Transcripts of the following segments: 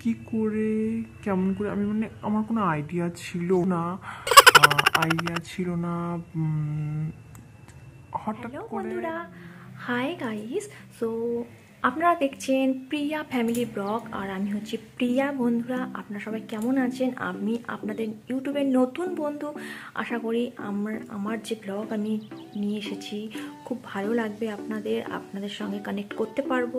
কি করে কেমন করে আমি মানে আমার কোনো আইডিয়া ছিল না আইডিয়া ছিল না হঠাৎ করে হাই গাইস সো আপনারা দেখছেন প্রিয়া ফ্যামিলি ব্লগ, আর আমি হচ্ছি প্রিয়া। বন্ধুরা, আপনারা সবাই কেমন আছেন? আমি আপনাদের ইউটিউবের নতুন বন্ধু। আশা করি আমার আমার যে ব্লগ আমি নিয়ে এসেছি, খুব ভালো লাগবে আপনাদের। আপনাদের সঙ্গে কানেক্ট করতে পারব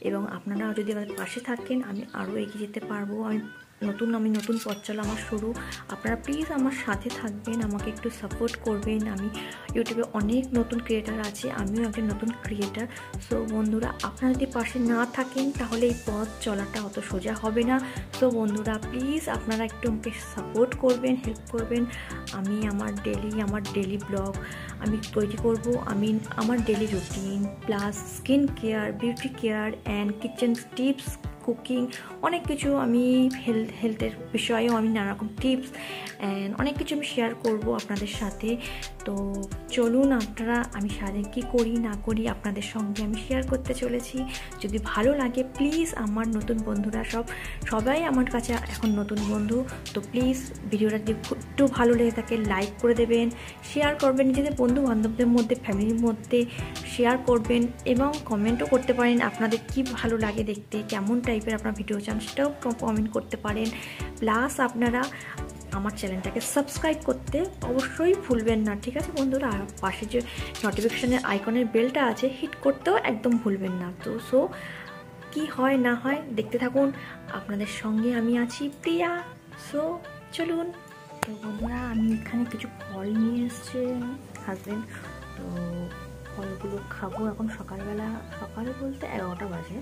এবং আপনারা যদি আমাদের পাশে থাকেন, আমি আরও এগিয়ে যেতে পারব। আমি নতুন, আমি নতুন পথ চলা আমার শুরু। আপনারা প্লিজ আমার সাথে থাকবেন, আমাকে একটু সাপোর্ট করবেন। আমি ইউটিউবে অনেক নতুন ক্রিয়েটার আছে, আমিও একজন নতুন ক্রিয়েটার সো বন্ধুরা, আপনারা যদি পাশে না থাকেন, তাহলে এই পথ চলাটা অত সোজা হবে না। সো বন্ধুরা প্লিজ আপনারা একটু আমাকে সাপোর্ট করবেন হেল্প করবেন। আমি আমার ডেলি আমার ডেলি ব্লগ আমি তৈরি করব। আমি আমার daily routine plus skin care beauty care and kitchen tips cooking অনেক কিছু আমি হেলথ হেলথের বিষয়েও আমি নানা রকম টিপস অ্যান্ড অনেক কিছু আমি শেয়ার করব আপনাদের সাথে। তো চলুন আপনারা, আমি সারাদিন কী করি, না করি আপনাদের সঙ্গে আমি শেয়ার করতে চলেছি। যদি ভালো লাগে প্লিজ আমার নতুন বন্ধুরা সব, সবাই আমার কাছে এখন নতুন বন্ধু। তো প্লিজ ভিডিওটা যদি একটু ভালো লেগে থাকে লাইক করে দেবেন শেয়ার করবেন, নিজেদের বন্ধু বান্ধবদের মধ্যে ফ্যামিলির মধ্যে শেয়ার করবেন এবং কমেন্টও করতে পারেন আপনাদের কি ভালো লাগে দেখতে কেমন টাইপের আপনার ভিডিও চান, সেটাও কমেন্ট করতে পারেন। প্লাস আপনারা আমার চ্যানেলটাকে সাবস্ক্রাইব করতে অবশ্যই ভুলবেন না, ঠিক আছে বন্ধুরা? আর পাশে যে নোটিফিকেশানের আইকনের বেলটা আছে হিট করতেও একদম ভুলবেন না। তো সো কি হয় না হয়, দেখতে থাকুন। আপনাদের সঙ্গে আমি আছি প্রিয়া। সো চলুন। তো বন্ধুরা, আমি এখানে কিছু ফল নিয়ে এসছে হাজব্যান্ড তো ফলগুলো খাব এখন সকালবেলা। সকালে বলতে এগারোটা বাজে।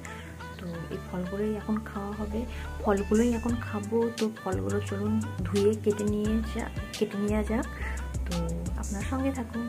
এই ফলগুলোই এখন খাওয়া হবে। ফলগুলোই এখন খাব, তো ফলগুলো চলুন ধুয়ে কেটে নিয়ে যা, কেটে নেওয়া যাক। তো আপনার সঙ্গে থাকুন।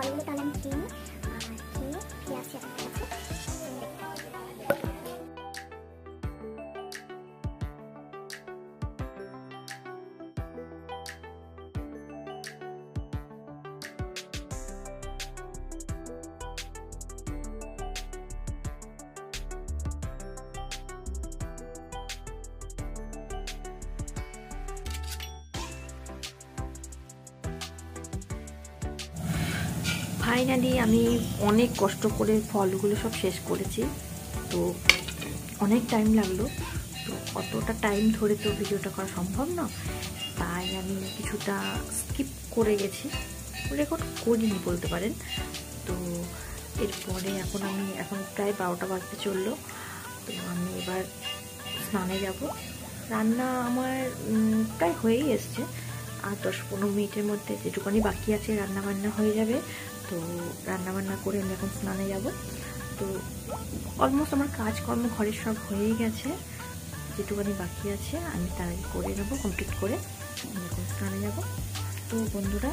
ফলগুলো তাহলে আমি খেয়ে ফাইনালি আমি অনেক কষ্ট করে ফলগুলো সব শেষ করেছি। তো অনেক টাইম লাগল। তো অতটা টাইম ধরে তো ভিডিওটা করা সম্ভব না। তাই আমি কিছুটা স্কিপ করে গেছি। রেকর্ড করিনি বলতে পারেন। তো এরপরে এখন আমি, এখন প্রায় বারোটা বাজতে চলল। তো আমি এবার স্নানে যাব। রান্না আমার প্রায় হয়েই এসছে। আর দশ পনেরো মিনিটের মধ্যে যেটুকুনি বাকি আছে রান্না বান্না হয়ে যাবে। তো রান্না বান্না করে আমি এখন স্নানে যাব। তো অলমোস্ট আমার কাজকর্ম ঘরের সব হয়েই গেছে। যেটুকানি বাকি আছে আমি তাই করে নেব কমপ্লিট করে আমি এখন স্নানে যাব। তো বন্ধুরা,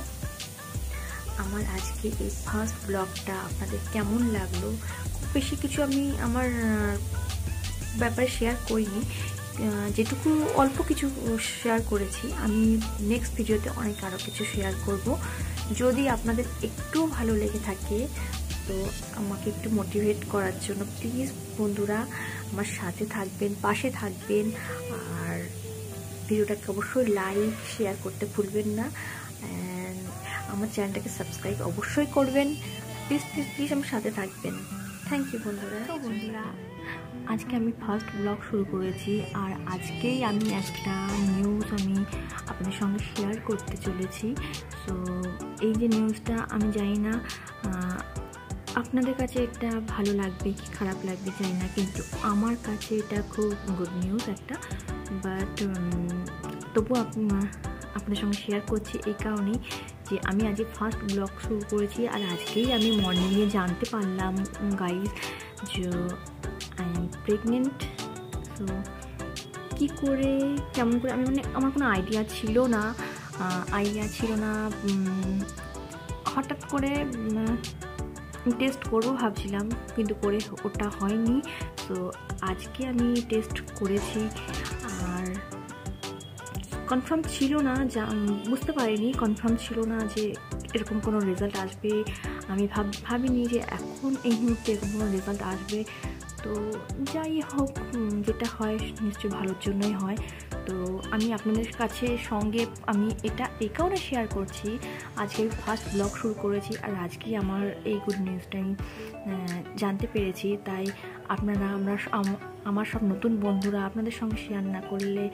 আমার আজকে এই ফার্স্ট ব্লগটা আপনাদের কেমন লাগল? খুব বেশি কিছু আমি আমার ব্যাপারে শেয়ার করিনি। যেটুকু অল্প কিছু শেয়ার করেছি, আমি নেক্সট ভিডিওতে অনেক আরও কিছু শেয়ার করব। যদি আপনাদের একটু ভালো লেগে থাকে, তো আমাকে একটু মোটিভেট করার জন্য প্লিজ বন্ধুরা আমার সাথে থাকবেন, পাশে থাকবেন, আর ভিডিওটাকে অবশ্যই লাইক শেয়ার করতে ভুলবেন না অ্যান্ড আমার চ্যানেলটাকে সাবস্ক্রাইব অবশ্যই করবেন। প্লিজ প্লিজ প্লিজ আমার সাথে থাকবেন। থ্যাংক ইউ বন্ধুরা। বন্ধুরা আজকে আমি ফার্স্ট ব্লগ শুরু করেছি আর আজকেই আমি একটা নিউজ আমি আপনাদের সঙ্গে শেয়ার করতে চলেছি। তো এই যে নিউজটা আমি জানি না আপনাদের কাছে এটা ভালো লাগবে কি খারাপ লাগবে জানি না, কিন্তু আমার কাছে এটা খুব গুড নিউজ একটা। বাট তবু আপনাদের সঙ্গে শেয়ার করছি এই কারণেই যে আমি আজকে ফার্স্ট ব্লগ শুরু করেছি আর আজকেই আমি মর্নিংয়ে জানতে পারলাম গাইজ যে আই এম প্রেগনেন্ট সো কী করে, কেমন করে, আমি মানে আমার কোনো আইডিয়া ছিল না। আইডিয়া ছিল না হঠাৎ করে টেস্ট করব ভাবছিলাম, কিন্তু করে ওটা হয়নি। তো আজকে আমি টেস্ট করেছি। আর কনফার্ম ছিল না, যা বুঝতে পারিনি। কনফার্ম ছিল না যে এরকম কোনো রেজাল্ট আসবে। আমি ভাব, ভাবিনি যে এখন এই মুহূর্তে এরকম কোনো রেজাল্ট আসবে। তো যাই হোক যেটা হয় নিশ্চয়ই ভালোর জন্যই হয়। তো আমি আপনাদের কাছে সঙ্গে আমি এটা এই কারণে শেয়ার করছি। আজকে ফার্স্ট ব্লগ শুরু করেছি আর আজকেই আমার এই গুড নিউজটা আমি জানতে পেরেছি। তাই আপনারা, আমরা আমার সব নতুন বন্ধুরা আপনাদের সঙ্গে শেয়ার না করলে,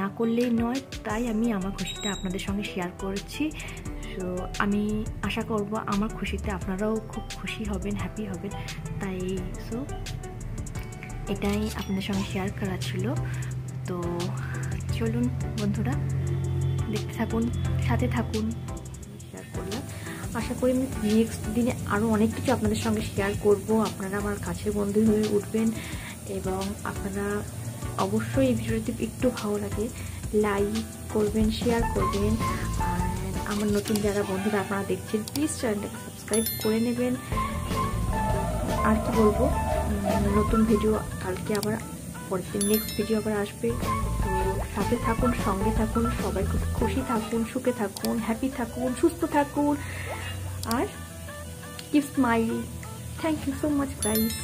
না করলেই নয়। তাই আমি আমার খুশিটা আপনাদের সঙ্গে শেয়ার করছি। সো আমি আশা করব আমার খুশিতে আপনারাও খুব খুশি হবেন হ্যাপি হবেন। তাই সো এটাই আপনাদের সঙ্গে শেয়ার করা ছিল। তো চলুন বন্ধুরা, দেখতে থাকুন, সাথে থাকুন। শেয়ার করলাম। আশা করি আমি নেক্সট দিনে আরও অনেক কিছু আপনাদের সঙ্গে শেয়ার করব। আপনারা আমার কাছের বন্ধু হয়ে উঠবেন এবং আপনারা অবশ্যই এই ভিডিওটি একটু ভালো লাগে লাইক করবেন শেয়ার করবেন। আর আমার নতুন যারা বন্ধুরা আপনারা দেখছেন প্লিজ চ্যানেলটাকে সাবস্ক্রাইব করে নেবেন। আর কি বলব? নতুন ভিডিও কালকে আবার পরের দিন নেক্সট ভিডিও আবার আসবে। তো সাথে থাকুন, সঙ্গে থাকুন, সবাই খুব খুশি থাকুন, সুখে থাকুন হ্যাপি থাকুন, সুস্থ থাকুন। আর keep smile thank you so much guys